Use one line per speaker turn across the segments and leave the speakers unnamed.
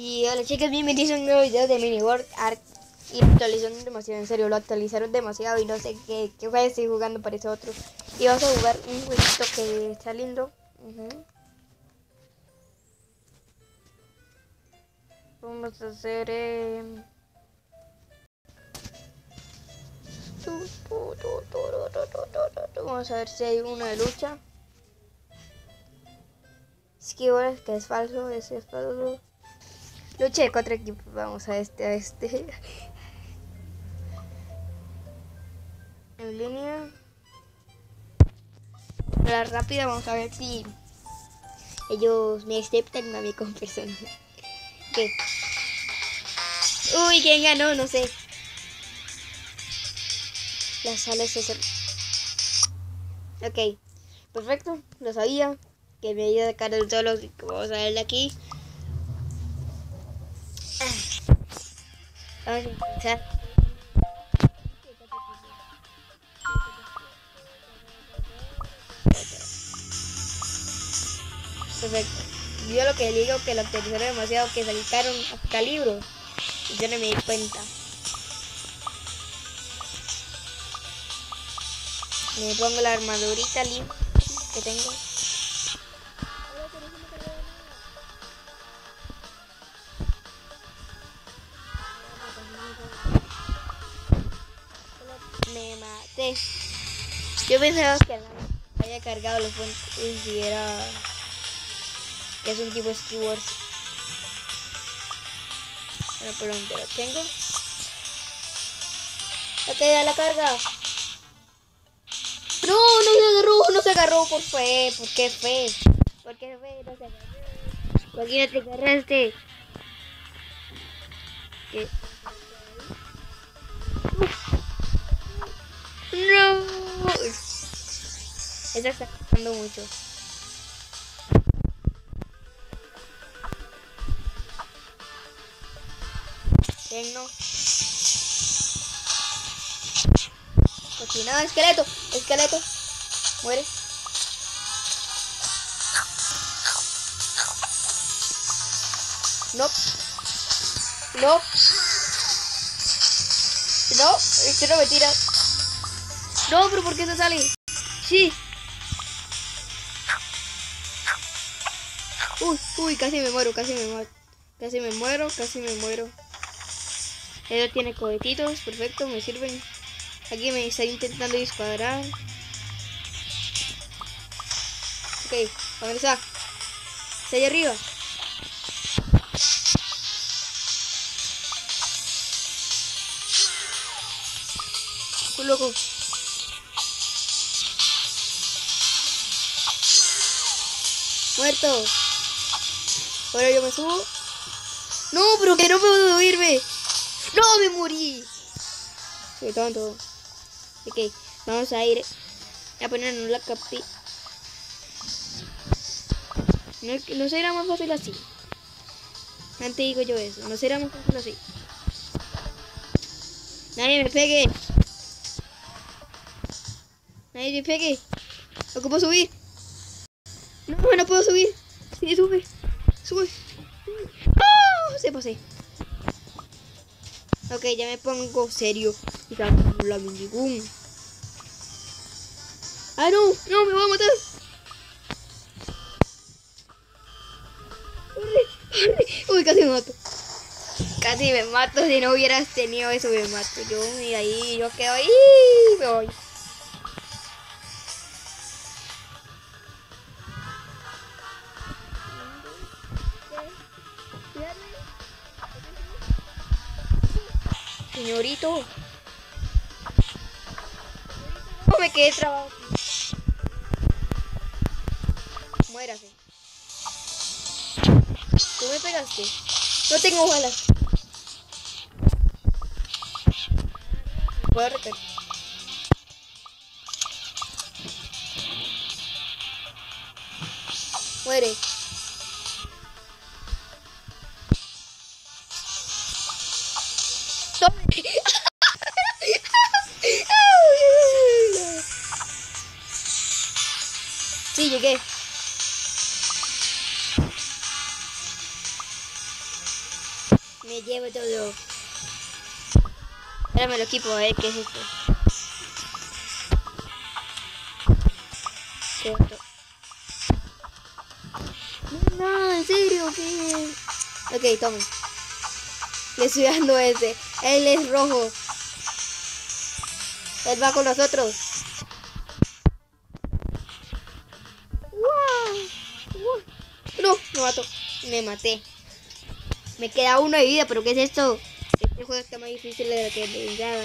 Y hola chicas, bienvenidos a un nuevo video de Mini World Art Y lo actualizaron demasiado, en serio, lo actualizaron demasiado Y no sé qué, qué voy a jugando para ese otro. Y vamos a jugar un jueguito que está lindo. Vamos a hacer... Vamos a ver si hay uno de lucha. Esquivar, que es falso, ese es falso. Lucha de cuatro equipos. Vamos a este, a este. En línea. La rápida, vamos a ver si ellos me aceptan a mí como persona. ¿Qué? Uy, ¿quién ganó? No sé. La sala es esa. Ok, perfecto, lo sabía. Que me iba a sacar de todos los. Vamos a ver de aquí. Vamos a empezar. Perfecto. Yo lo que digo que lo actualizaron demasiado, que sacaron hasta libros. Y yo no me di cuenta. Me pongo la armadurita que tengo. Me maté. Yo pensaba que había cargado los puentes y era que es un tipo Skywars. Bueno, por donde lo tengo. Ok, a la carga. No, no se agarró, no se agarró por fe. ¿Por qué fe? ¿Por qué fe? No se agarró. ¿Por qué no te agarraste? No. Esa está costando mucho. Tengo. Cocinado, esqueleto, esqueleto. Muere. No. No. No, este no me tira. No, pero ¿por qué se sale? Sí. Uy, uy, casi me muero, casi me muero. Casi me muero, casi me muero. Él tiene cohetitos, perfecto, me sirven. Aquí me está intentando disparar. Ok, ¿dónde está? Ahí arriba. Un loco. Muerto. Ahora yo me subo. No, pero que no puedo subirme. ¡No, me morí! Soy tonto. Ok, vamos a ir a ponernos la capi. No, no será más fácil así. Antes digo yo eso. No será más fácil así. Nadie me pegue. Nadie me pegue. Ocupo subir. No, no puedo subir. Sí, sube. Sube. ¡Oh! Se pasé. Ok, ya me pongo serio. Y la minigum. ¡Ah, no! ¡No, me voy a matar! Uy, casi me mato. Casi me mato. Si no hubieras tenido eso, me mato. Yo, mira ahí, yo quedo ahí. Me voy. No me quedé trabado. Muérase. ¿Tú me pegaste? No tengo balas. Puedo repetir. Muere. Llegué. Me llevo todo. Ahora me lo equipo, a ver qué es esto. ¿Qué es? No, en serio, ¿qué? Ok, tome. Le estoy dando ese. Él es rojo. Él va con nosotros. Me maté. Me queda uno de vida, pero ¿qué es esto? Este juego está más difícil de lo que pensaba.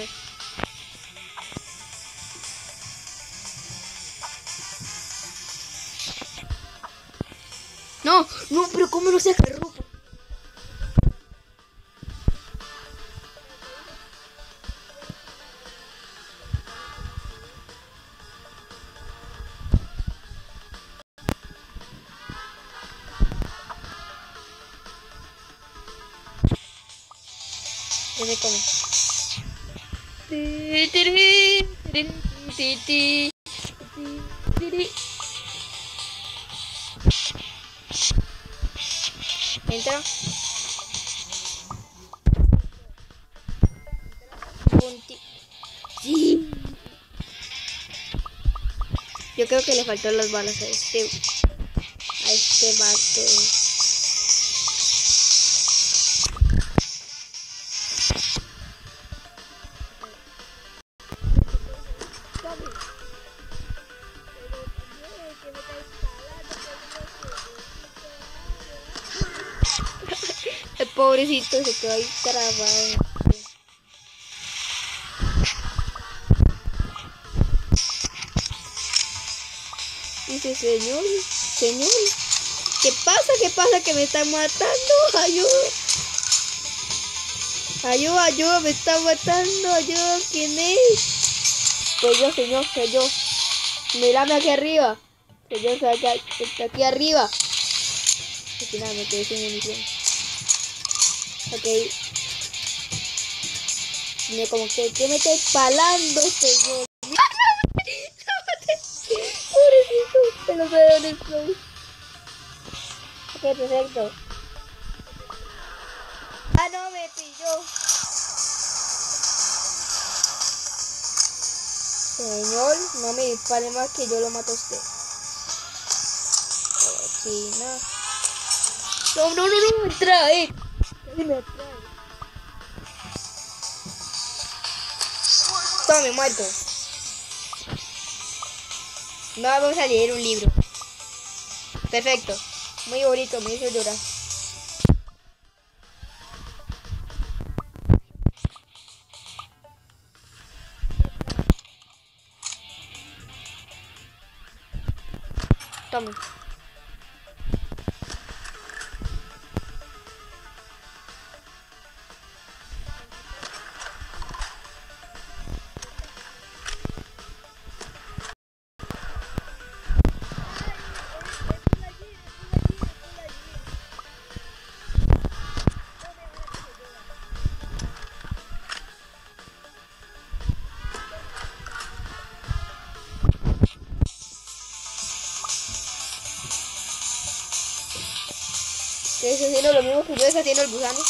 No, no, pero ¿cómo no saca el Entra. Punti. Yo creo que le faltó las balas a este. A este vato. Pobrecito se quedó ahí trabado. Dice, señor, señor, ¿qué pasa? ¿Qué pasa? Que me están matando. Ayuda. Ayuda, ayuda, me están matando. Ayuda, ¿quién es? Soy yo, señor, soy yo. Mírame aquí arriba. Señor, soy acá, aquí arriba. Me quedé sin. Ok. Mira, como que, ¿qué me estoy palando, señor? Pobrecito, se lo sé de dónde estoy. Ok, perfecto. Ah, no, me pilló. Señor, no me dispare más que yo lo mato a usted. Cochina. No, no, no, no, me trae. Trae. Tome, muerto. No, vamos a leer un libro. Perfecto. Muy bonito, me hizo llorar. Tome. Lo mismo que yo está haciendo el gusano.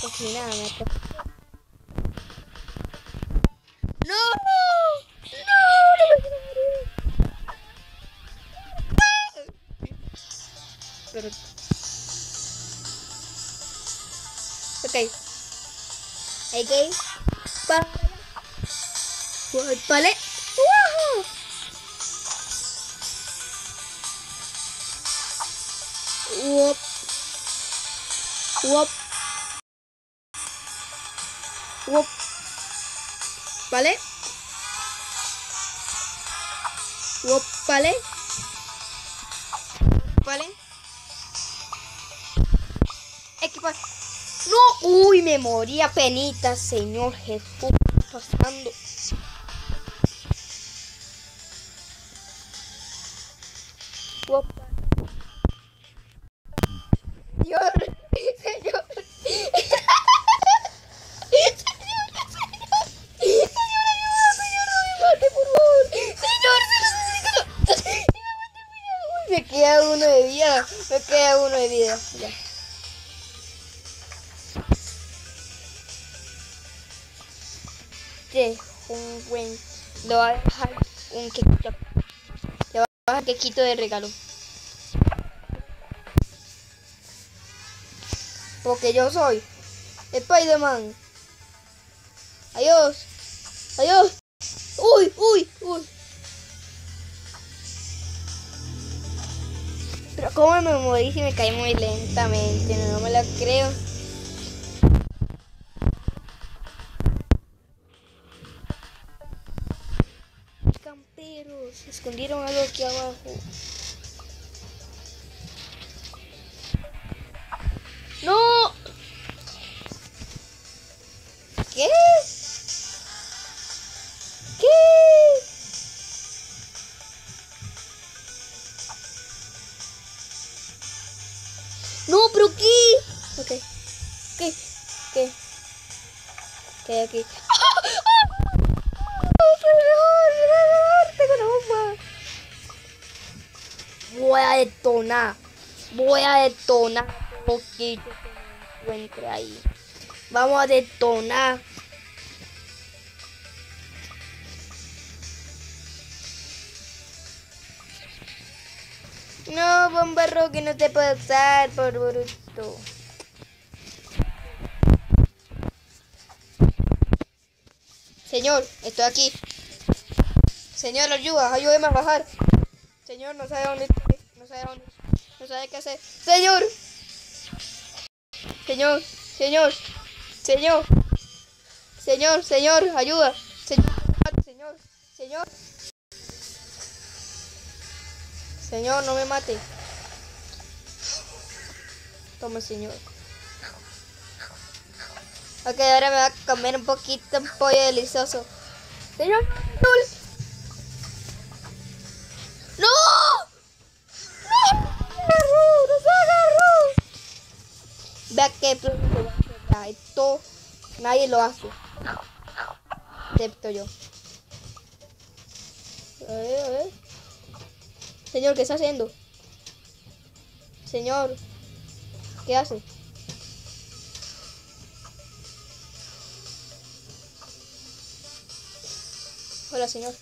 Pues nada. ¡No! ¡No! ¡No me! Pero... Ok. Wop. Wop. Wop. Vale. Wop, vale. Vale. Equipa. No, uy, me moría penita, Señor Jesús. Pasando. Wop. Señor, señor. Señor, ayuda, señor, no me mate, por favor. Señor, se lo necesito. uno de vida. Me queda Este, un buen. Lo voy a dejar un quequito. Le voy a dejar quequito de regalo. Porque yo soy Spider-Man. Adiós. Adiós. Uy, uy, uy. Pero cómo me morí si me caí muy lentamente, no, me la creo. Camperos, escondieron algo aquí abajo. Voy a detonar lo que yo encuentre ahí. Vamos a detonar. No, bomba roque, no te puedo usar por bruto. Señor, estoy aquí. Señor, ayuda, ayúdeme a bajar. Señor, no sabe dónde estoy, no sabe dónde, sabe qué hacer. Señor, señor, señor, señor, señor, señor, ayuda. Señor, señor, señor. Señor, no me mate. Toma, señor. Ok, ahora me va a comer un poquito un pollo delicioso. Señor, Dul. Nadie lo hace. Excepto yo. A ver, a ver. Señor, ¿qué está haciendo? Señor, ¿qué hace? Hola, señor.